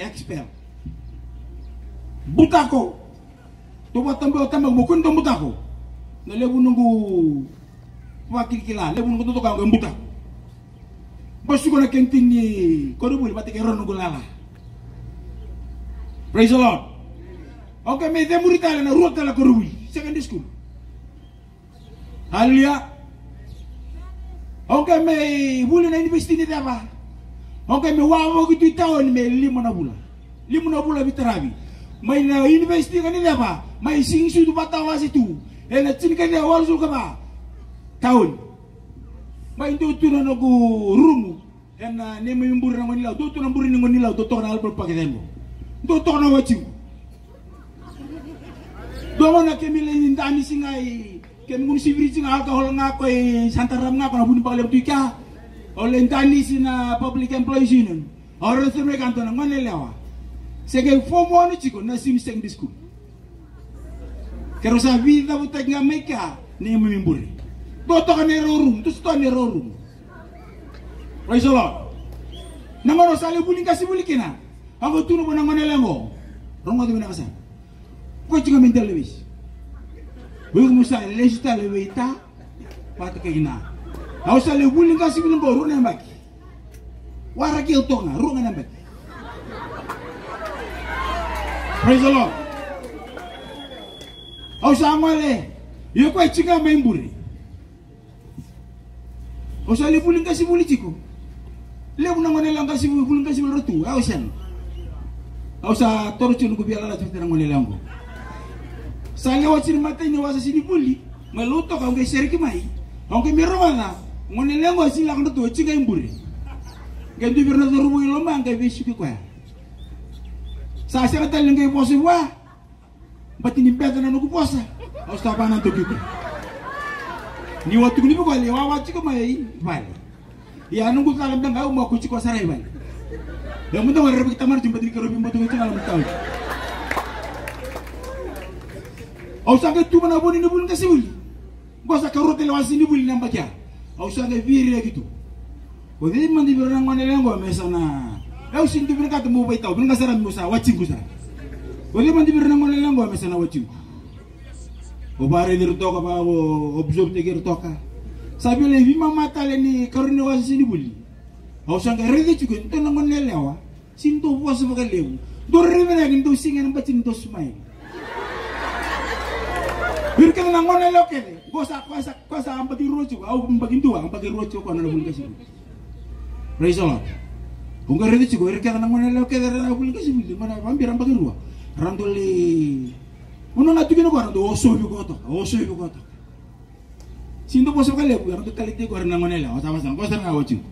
Expert. Mukun to butako. Na lebu wakil kila kentini lala. Praise the Lord. Okay, me demurita na ruota la. Hallelujah. Okay, me wawo gitu tahun me lima na bula. Lima na bula bitarabi. May na university ka ni daba. May sing su bata wa situ. E na tin ka ni awal sul ka ba. Tahun. May ndo tu na nagu rumu. E na ne me mbur na ngonilaw. Do tu na mbur ni ngonilaw. Do to na paketen mo. Do to na waching. Do mo na ni ndani singai. Kemi ngun sibiri singa alcohol nga ko e santaram nga ko na buni pakale tu ka. Ole ndani sina public employees union. Oro semre kanto na ngone lewa. Sege fomo ni chiko na sim seng disku. Kero sa vida butek nga meka ni mimimburi. Do to ka ni rorum, to sto ni rorum. Praise the Lord. Nangono sale buling kasi bulikina. Ako tuno mo na ngone lengo. Rongo di na kasa. Ko chinga mental lewis. Buyo musa lesta lewita pata kina. Au sa le buling kasi bilang baru na baki. Wara ki utonga, runga na baki. Praise the Lord. Au sa male. Yo ko chinga memburi. Au sa le buling kasi buli chiko. Le buna ngone lang kasi buling kasi rotu. Au sen. Au sa toru chunu ko biala la tfitera ngone lango. Sa le wachini matai ni wasa sini buli. Meluto ka ngai seriki mai. Onge mirwana ngone lengo sila kan to chinga imburi. Ngai du birna to rubu iloma ngai kwa. Sa sa kata lengai posi wa. Bati ni peta na nuku posa. Aus ta bana to kiku. Ni watu ni ko le wa wa chiko mai bale. Ya nunggu kalam dang au mau kuci ko sarai bale. Ya mun tawar rebi tamar jumpa di kerubi mbotu ngi ngalam taw. Au sa tu mana boni ni bun kasibuli. Gosa karote le wasini buli namba kya. Au sa ke viri gitu. Ko di mandi birana ngone lengo mesana. Au sin di birana kata mo baitau, birana sara musa wacing kusa. Ko di mandi birana ngone lengo mesana wacing. O bare dir toka ba o observe te gir toka. Sabi le vima mata le ni karune wasini buli. Au sa ke rede chuko to ngone lewa. Sinto puas ba lewu. Do rebe na ginto singan bacin to Birkan na ngone lo kene. Gosa kosa kosa ang pati rocho au mbagin tua ang pagi rocho ko na bul kasi. Praise. Kung ka rito siguro kaya nang ngone lo kene na bul kasi bul mana pambir ang pagi ruwa. Randoli. Uno na tugino ko rando oso bi ko to. Oso bi ko to. Sindo po sa kale ko rando kalite ko nang ngone lo. Sama sama kosa na waching.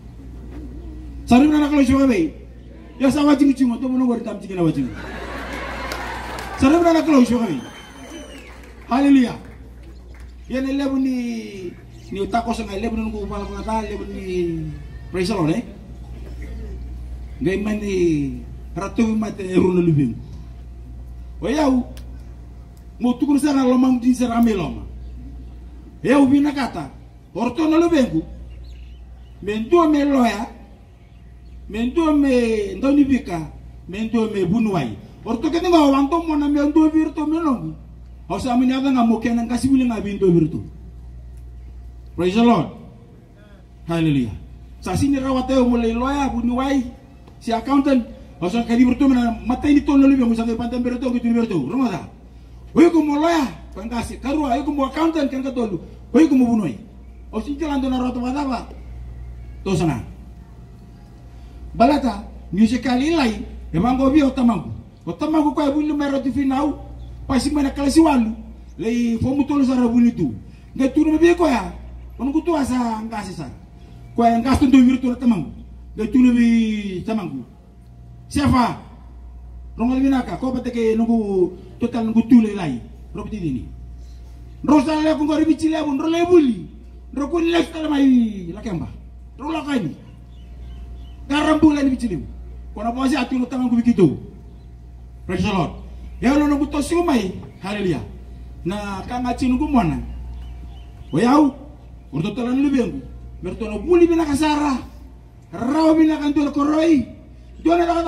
Sari na nakalo siya be. Ya sa waching chungo to mo ngor tam chikina waching. Sari na nakalo be. Haleluya. Yan ang level ni ni utako sa nga level ng kupala mga ta level ni praise the Lord eh. Ngay man ni ratu mate runo lubing. Oyaw mo tukun sa lomang din sa rame loma. Yaw binakata orto na lubengu. Mendo me loya. Mendo me ndoni bika. Mendo me bunwai. Orto kene nga wanto mo na mendo virto melongu. Au sa amin yata nga mo kaya nang kasi bilang nga binto birto. Praise the Lord. Hallelujah. Sa sini rawat tayo mulai loya buniwai si accountant. Au sa kadi birto na matay ni tono libi mo sa kay pantan birto gitu birto. Rumah ta. Oy ko mo loya kan kasi karu ay ko mo accountant kan katolu. Oy ko mo bunoy. Au sin jalan to na roto mata ba. To sana. Balata musical ilai emang go bi otamangu. Otamangu ko ay bulu meroti finau pasi mana kalasi walu? Lei fomu tolo sara bunitu ngai turu mebe ko ya? On ku tua sa ngasi sa ko ya ngas tu wirtu na tamang ngai turu bi tamangu siapa? Rongal binaka ko bate ke total nungu tule lai robiti dini rosa le ko ngari bici le bun role buli. Ro ko le kala mai la kemba ro la kani garambu ni. Bici le ko na posi atu no bikitu praise the lord ya lo no buto sumai haleluya na kanga chinu kumwana oyau urto talan lubengu merto no buli bina kasara. Rawa bina kan tol koroi dona la